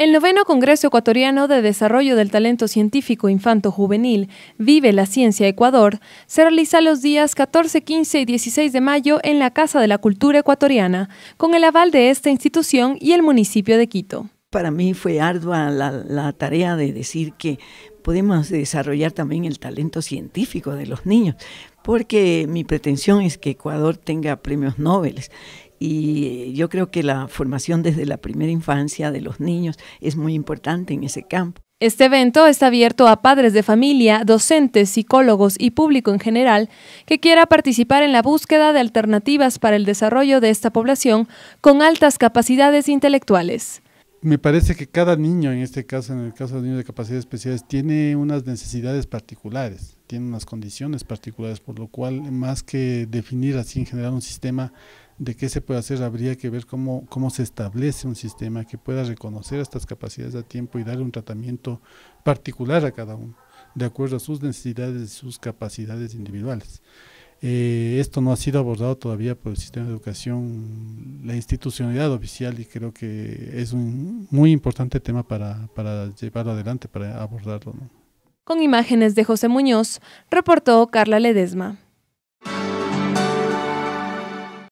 El noveno Congreso Ecuatoriano de Desarrollo del Talento Científico Infanto-Juvenil Vive la Ciencia Ecuador se realiza los días 14, 15 y 16 de mayo en la Casa de la Cultura Ecuatoriana, con el aval de esta institución y el municipio de Quito. Para mí fue ardua la, tarea de decir que podemos desarrollar también el talento científico de los niños, porque mi pretensión es que Ecuador tenga premios Nobel y yo creo que la formación desde la primera infancia de los niños es muy importante en ese campo. Este evento está abierto a padres de familia, docentes, psicólogos y público en general que quiera participar en la búsqueda de alternativas para el desarrollo de esta población con altas capacidades intelectuales. Me parece que cada niño, en este caso, en el caso de niños de capacidades especiales, tiene unas necesidades particulares, tiene unas condiciones particulares, por lo cual, más que definir así en general un sistema, de qué se puede hacer, habría que ver cómo, cómo se establece un sistema que pueda reconocer estas capacidades a tiempo y darle un tratamiento particular a cada uno, de acuerdo a sus necesidades y sus capacidades individuales. Eh, esto no ha sido abordado todavía por el sistema de educación, la institucionalidad oficial y creo que es un muy importante tema para, para llevarlo adelante, para abordarlo. Con imágenes de José Muñoz, reportó Carla Ledesma.